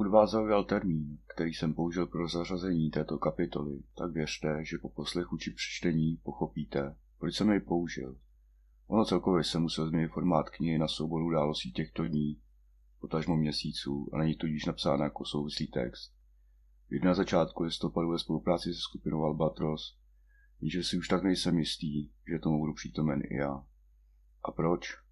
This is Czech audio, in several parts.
Pokud vás zaujal termín, který jsem použil pro zařazení této kapitoly, tak věřte, že po poslechu či přečtení pochopíte, proč jsem jej použil. Ono celkově se musel změnit formát knihy na souboru událostí těchto dní, potažmo měsíců, a není tudíž napsána jako souvislý text. Vid na začátku listopadu ve spolupráci se skupinou Albatros, jenže si už tak nejsem jistý, že tomu budu přítomen i já. A proč?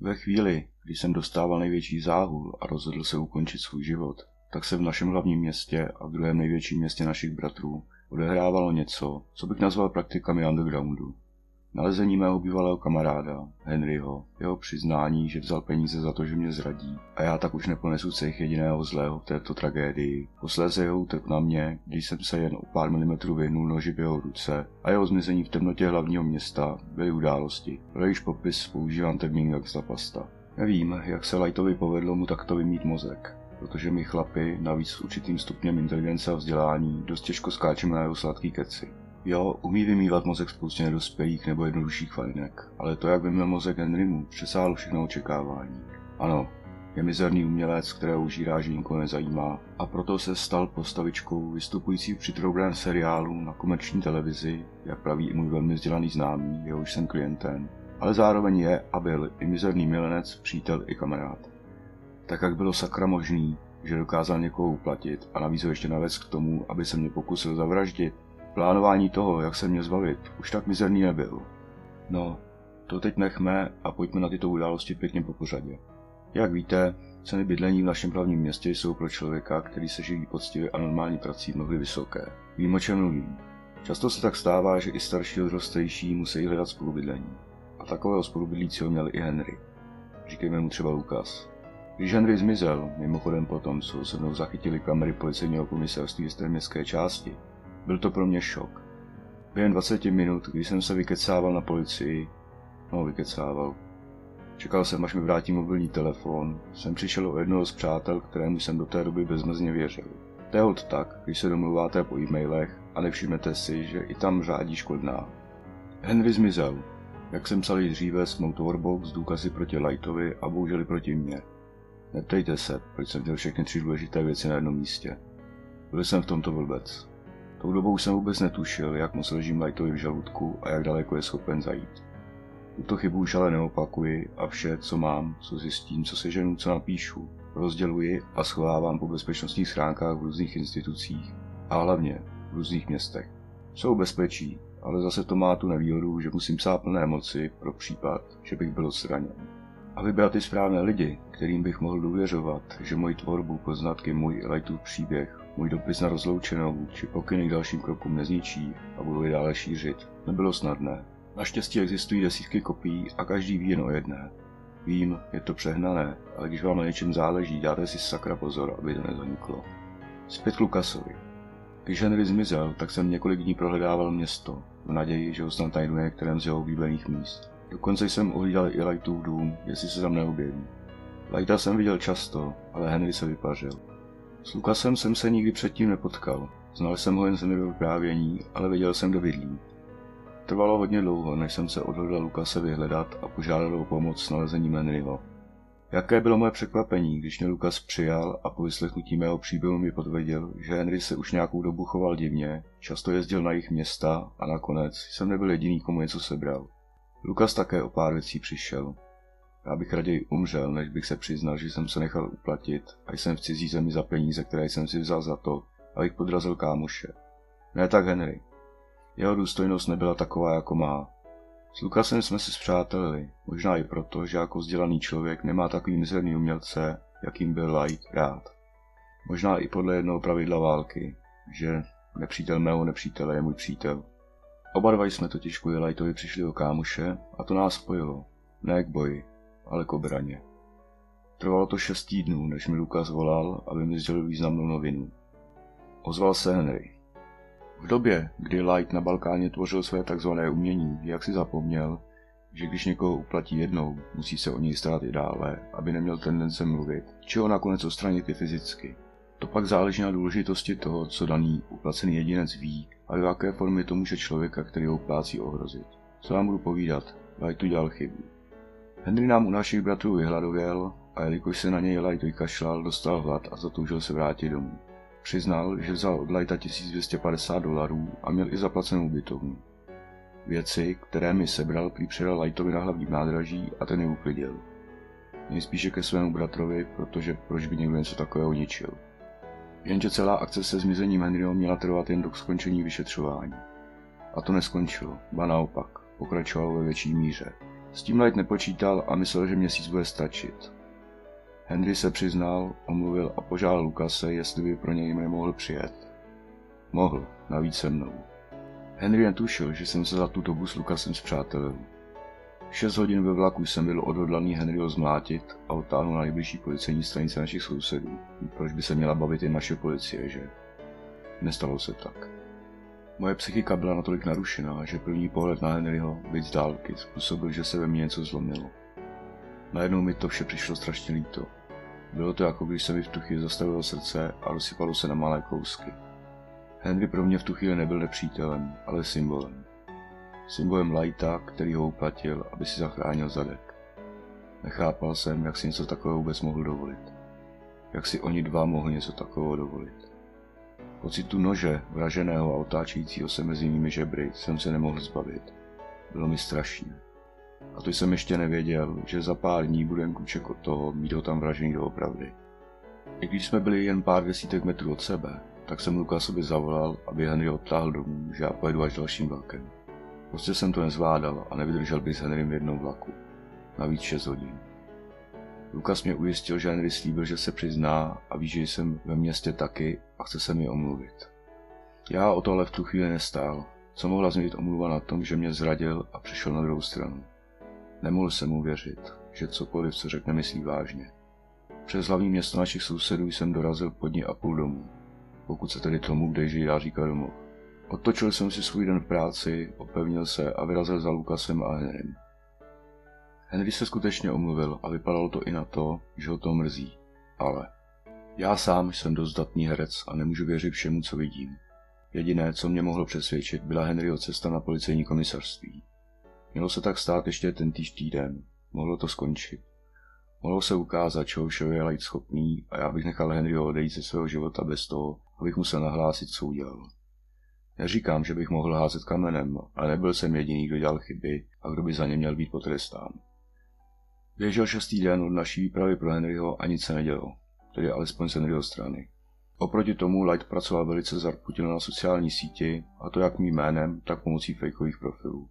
Ve chvíli, kdy jsem dostával největší záhul a rozhodl se ukončit svůj život, tak se v našem hlavním městě a v druhém největším městě našich bratrů odehrávalo něco, co bych nazval praktikami undergroundu. Nalezení mého bývalého kamaráda, Henryho, jeho přiznání, že vzal peníze za to, že mě zradí a já tak už neponesu cech jediného zlého v této tragédii. Posléze jeho útek na mě, když jsem se jen o pár milimetrů vyhnul noži v jeho ruce a jeho zmizení v temnotě hlavního města byly události. Pro jejíž popis používám termín pasta. Nevím, jak se Lightovi povedlo mu takto vymít mozek, protože my chlapy, navíc s určitým stupněm inteligence a vzdělání, dost těžko skáčeme na jeho sladký keci. Jo, umí vymývat mozek spoustě nedospělých nebo jednodušších fajnek, ale to, jak vymil mozek Henrymu, přesáhlo všechno očekávání. Ano, je mizerný umělec, kterého užírá, že nikoho nezajímá a proto se stal postavičkou vystupující v přitroublém seriálu na komerční televizi, jak praví i můj velmi vzdělaný známý, jehož jsem klientem. Ale zároveň je a byl i mizerný milenec, přítel i kamarád. Tak jak bylo sakra možný, že dokázal někoho uplatit a navíc ho ještě navést k tomu, aby se mě pokusil zavraždit, Plánování toho, jak se mě zbavit, už tak mizerný nebyl. No, to teď nechme a pojďme na tyto události pěkně po pořadě. Jak víte, ceny bydlení v našem hlavním městě jsou pro člověka, který se živí poctivě a normální prací, mnohdy vysoké. Vím, o čem mluvím. Často se tak stává, že i starší odrostejší musí hledat spolubydlení. A takového spolubydlícího měl i Henry. Říkejme mu třeba Lukas. Když Henry zmizel, mimochodem potom, co se mnou zachytili kamery policejního komisarství z té městské části, byl to pro mě šok. Během 20 minut, když jsem se vykecával na policii, no vykecával, čekal jsem, až mi vrátí mobilní telefon, jsem přišel o jednoho z přátel, kterému jsem do té doby bezmezně věřil. To je tak, když se domluváte po e-mailech a nevšimnete si, že i tam řádí škodná. Henry zmizel, jak jsem psal dříve s mou Tourbox s důkazy proti Lightovi a bohužel proti mně. Neptejte se, proč jsem měl všechny tři důležité věci na jednom místě. Byl jsem v tomto vůbec. Tou dobou jsem vůbec netušil, jak moc ležím Lightovi v žaludku a jak daleko je schopen zajít. Tuto chybu už ale neopakuji a vše, co mám, co zjistím, co se ženu, co napíšu, rozděluji a schovávám po bezpečnostních schránkách v různých institucích a hlavně v různých městech. Jsou bezpečí, ale zase to má tu nevýhodu, že musím psát plné moci pro případ, že bych byl odstraněn. A vybrat ty správné lidi, kterým bych mohl důvěřovat, že moji tvorbu, poznatky, můj Lightův příběh můj dopis na rozloučenou či pokyny k dalším krokům nezničí a budu je dále šířit. Nebylo snadné. Naštěstí existují desítky kopií a každý ví jen o jedné. Vím, je to přehnané, ale když vám na něčem záleží, dáte si sakra pozor, aby to nezaniklo. Zpět k Lukasovi. Když Henry zmizel, tak jsem několik dní prohledával město, v naději, že ho snad najdu na některém z jeho oblíbených míst. Dokonce jsem ohlídal i Lightův dům, jestli se tam neobjeví. Lighta jsem viděl často, ale Henry se vypařil. S Lukasem jsem se nikdy předtím nepotkal. Znal jsem ho jen z vyprávění, ale věděl jsem, kde bydlí. Trvalo hodně dlouho, než jsem se odhodlal Lukase vyhledat a požádal o pomoc s nalezením Henryho. Jaké bylo moje překvapení, když mě Lukas přijal a po vyslechnutí mého příběhu mi potvrdil, že Henry se už nějakou dobu choval divně, často jezdil na jejich města a nakonec jsem nebyl jediný, komu něco sebral. Lukas také o pár věcí přišel. Já bych raději umřel, než bych se přiznal, že jsem se nechal uplatit a jsem v cizí zemi za peníze, které jsem si vzal za to, abych podrazil kámoše. Ne tak Henry. Jeho důstojnost nebyla taková, jako má. S Lukasem jsme se zpřátelili, možná i proto, že jako vzdělaný člověk nemá takový mizerný umělce, jakým byl Light rád. Možná i podle jednoho pravidla války, že nepřítel mého nepřítele je můj přítel. Oba dva jsme totiž kvůli Lightovi přišli o kámoše a to nás spojilo, ne k boji, ale k obraně. Trvalo to šest týdnů, než mi Lukas volal, aby mi sdělil významnou novinu. Ozval se Henry. V době, kdy Light na Balkáně tvořil své takzvané umění, jak si zapomněl, že když někoho uplatí jednou, musí se o něj starat i dále, aby neměl tendence mluvit, či ho nakonec odstranit i fyzicky. To pak záleží na důležitosti toho, co daný uplacený jedinec ví a v jaké formě to může člověka, který ho uplácí, ohrozit. Co vám budu povídat, Light udělal chybu. Henry nám u našich bratrů vyhladověl a jelikož se na něj Light vykašlal, dostal hlad a zatoužil se vrátit domů. Přiznal, že vzal od Lighta 1250 dolarů a měl i zaplacenou ubytovnu. Věci, které mi sebral, prý předal Lightovi na hlavním nádraží a ten je uklidil. Nejspíše ke svému bratrovi, protože proč by někdo něco takového ničil. Jenže celá akce se zmizením Henryho měla trvat jen do skončení vyšetřování. A to neskončilo, ba naopak, pokračovalo ve větší míře. S tím Light nepočítal a myslel, že měsíc bude stačit. Henry se přiznal, omluvil a požádal Lukase, jestli by pro něj nemohl přijet. Mohl, navíc se mnou. Henry netušil, že jsem se za tu dobu s Lukasem zpřátelil. Šest hodin ve vlaku jsem byl odhodlaný Henryho zmlátit a otáhnout na nejbližší policejní stanice našich sousedů. Proč by se měla bavit i naše policie, že? Nestalo se tak. Moje psychika byla natolik narušená, že první pohled na Henryho, byť z dálky, způsobil, že se ve mně něco zlomilo. Najednou mi to vše přišlo strašně líto. Bylo to jako když se mi v tu chvíli zastavilo srdce a rozsypalo se na malé kousky. Henry pro mě v tu chvíli nebyl nepřítelem, ale symbolem. Symbolem Lighta, který ho uplatil, aby si zachránil zadek. Nechápal jsem, jak si něco takového vůbec mohl dovolit. Jak si oni dva mohli něco takového dovolit. Pocitu nože, vraženého a otáčejícího se mezi nimi žebry, jsem se nemohl zbavit. Bylo mi strašně. A to jsem ještě nevěděl, že za pár dní budem kuček od toho mít ho tam vražený doopravdy. I když jsme byli jen pár desítek metrů od sebe, tak jsem Lukasovi zavolal, aby Henry odtáhl domů, že já pojedu až dalším vlakem. Prostě jsem to nezvládal a nevydržel bych s Henrym v jednom vlaku. Navíc 6 hodin. Lukas mě ujistil, že Henry slíbil, že se přizná a ví, že jsem ve městě taky a chce se mi omluvit. Já o tohle v tu chvíli nestál. Co mohla změnit omluva na tom, že mě zradil a přišel na druhou stranu. Nemohl jsem mu věřit, že cokoliv, co řekne, myslí vážně. Přes hlavní město našich sousedů jsem dorazil pod ní a půl domů, pokud se tedy tomu, kde žije, já říká domov. Otočil jsem si svůj den v práci, opevnil se a vyrazil za Lukasem a Henrym. Henry se skutečně omluvil a vypadalo to i na to, že ho to mrzí. Ale já sám jsem dost zdatný herec a nemůžu věřit všemu, co vidím. Jediné, co mě mohlo přesvědčit, byla Henryho cesta na policejní komisařství. Mělo se tak stát ještě ten týž týden. Mohlo to skončit. Mohlo se ukázat, čeho všeho je Light schopný a já bych nechal Henryho odejít ze svého života bez toho, abych musel nahlásit, co udělal. Neříkám, že bych mohl házet kamenem, ale nebyl jsem jediný, kdo dělal chyby a kdo by za ně měl být potrestán. Běžel šestý den od naší výpravy pro Henryho a nic se nedělo, tedy alespoň z Henryho strany. Oproti tomu Light pracoval velice zarputil na sociální síti, a to jak mým jménem, tak pomocí fejkových profilů.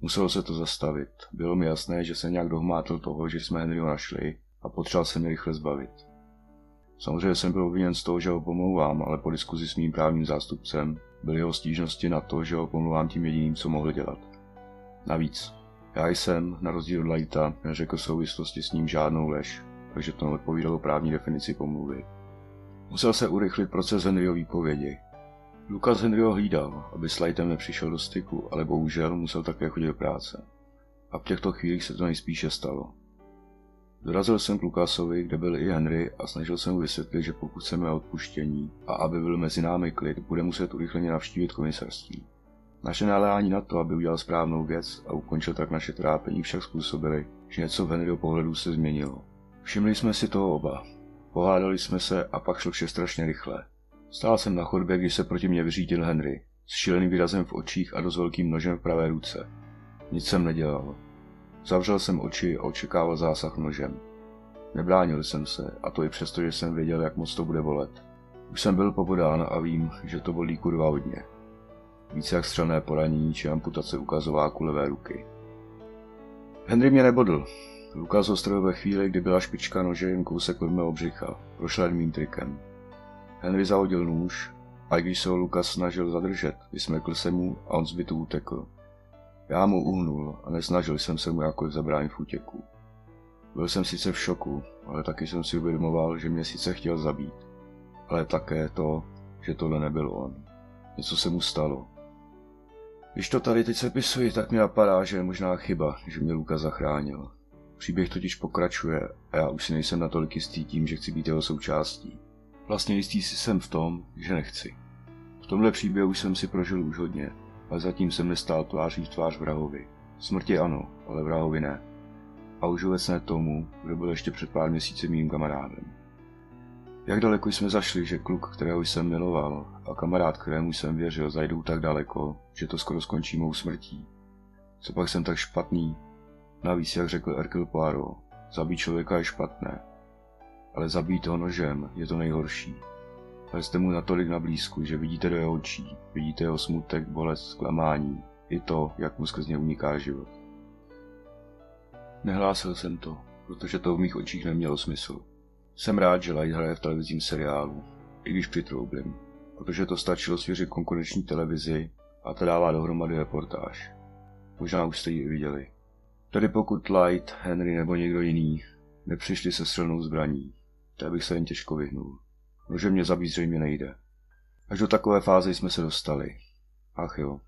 Muselo se to zastavit. Bylo mi jasné, že se nějak dohmátl toho, že jsme Henryho našli a potřeboval se mi rychle zbavit. Samozřejmě jsem byl obviněn z toho, že ho pomlouvám, ale po diskuzi s mým právním zástupcem byly jeho stížnosti na to, že ho pomlouvám tím jediným, co mohl dělat. Navíc, já jsem, na rozdíl od Lighta, neřekl souvislosti s ním žádnou lež, takže to neodpovídalo právní definici pomluvy. Musel se urychlit proces Henryho výpovědi. Lukas Henryho hlídal, aby s Lightem nepřišel do styku, ale bohužel musel také chodit do práce. A v těchto chvílích se to nejspíše stalo. Dorazil jsem k Lukasovi, kde byl i Henry a snažil jsem mu vysvětlit, že pokud chceme odpuštění a aby byl mezi námi klid, bude muset urychleně navštívit komisarství. Naše naléhání na to, aby udělal správnou věc a ukončil tak naše trápení, však způsobili, že něco v Henryho pohledu se změnilo. Všimli jsme si toho oba. Pohádali jsme se a pak šlo vše strašně rychle. Stál jsem na chodbě, když se proti mě vyřídil Henry, s šíleným výrazem v očích a dost velkým nožem v pravé ruce. Nic jsem nedělal. Zavřel jsem oči a očekával zásah nožem. Nebránil jsem se, a to i přesto, že jsem věděl, jak moc to bude volet. Už jsem byl pobodán a vím, že to bolí kurva hodně. Více jak střelné poranění či amputace ukazováku levé ruky. Henry mě nebodl. Lukas ostrojil ve chvíli, kdy byla špička nože jen kousek od mého břicha, prošel mým trikem. Henry zahodil nůž a když se ho Lukas snažil zadržet, vysmekl se mu a on zbytu utekl. Já mu uhnul a nesnažil jsem se mu jakkoliv zabránit v útěku. Byl jsem sice v šoku, ale taky jsem si uvědomoval, že mě sice chtěl zabít, ale také to, že tohle nebyl on. Něco se mu stalo. Když to tady teď sepisuji, tak mi napadá, že je možná chyba, že mě Luka zachránil. Příběh totiž pokračuje a já už si nejsem natolik jistý tím, že chci být jeho součástí. Vlastně jistý si jsem v tom, že nechci. V tomhle příběhu jsem si prožil už hodně, ale zatím jsem nestál tváří v tvář vrahovi. Smrti ano, ale vrahovi ne. a už vůbec ne tomu, kdo byl ještě před pár měsíci mým kamarádem. Jak daleko jsme zašli, že kluk, kterého jsem miloval, a kamarád, kterému jsem věřil, zajdou tak daleko, že to skoro skončí mou smrtí. Co pak jsem tak špatný? Navíc, jak řekl Erkel Poirot, zabít člověka je špatné, ale zabít ho nožem je to nejhorší. Ale jste mu natolik na blízku, že vidíte do jeho očí, vidíte jeho smutek, bolest, zklamání, i to, jak mu skrz ně uniká život. Nehlásil jsem to, protože to v mých očích nemělo smysl. Jsem rád, že Light hraje v televizním seriálu, i když přitroublím, protože to stačilo svěřit konkurenční televizi a to dává dohromady reportáž. Možná už jste ji viděli. Tedy pokud Light, Henry nebo někdo jiný nepřišli se střelnou zbraní, to bych se jen těžko vyhnul. Nože mě zabít zřejmě nejde. Až do takové fáze jsme se dostali. Ach jo.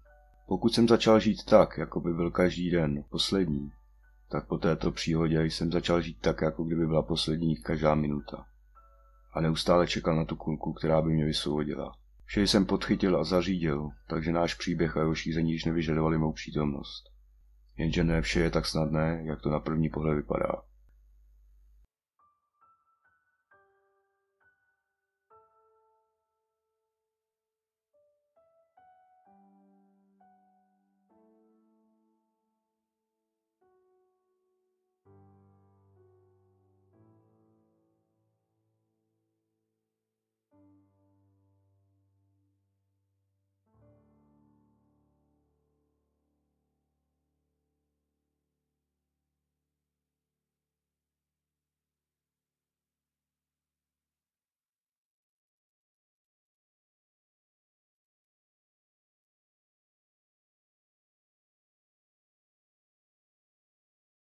Pokud jsem začal žít tak, jako by byl každý den poslední, tak po této příhodě jsem začal žít tak, jako kdyby byla poslední každá minuta. A neustále čekal na tu kulku, která by mě vysvobodila. Vše jsem podchytil a zařídil, takže náš příběh a jeho šíření již nevyžadovali mou přítomnost. Jenže ne vše je tak snadné, jak to na první pohled vypadá.